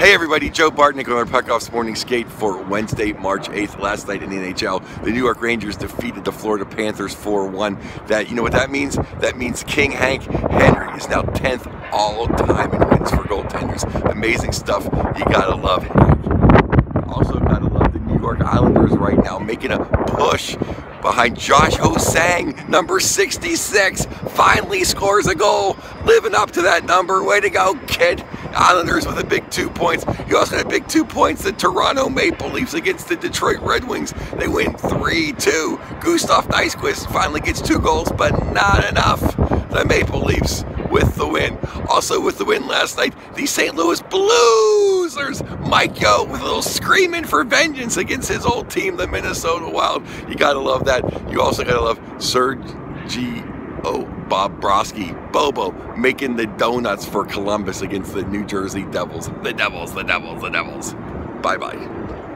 Hey everybody, Joe Bartnick on our Puckoffs Morning Skate for Wednesday, March 8th. Last night in the NHL, the New York Rangers defeated the Florida Panthers 4-1. That you know what that means? That means King Hank Henry is now 10th all time in wins for goaltenders. Amazing stuff. You gotta love Hank. Also gotta love the New York Islanders right now making a push behind Josh Ho-Sang, number 66. Finally scores a goal, living up to that number. Way to go, kid. Islanders with a big two points. You also had a big two points. The Toronto Maple Leafs against the Detroit Red Wings. They win 3-2. Gustav Nyquist finally gets two goals, but not enough. The Maple Leafs with the win. Also with the win last night, the St. Louis Blues. There's Mike Yeo with a little screaming for vengeance against his old team, the Minnesota Wild. You gotta love that. You also gotta love Serge Oh, Bobrovsky, Bobo, making the donuts for Columbus against the New Jersey Devils. The Devils, the Devils, the Devils. Bye bye.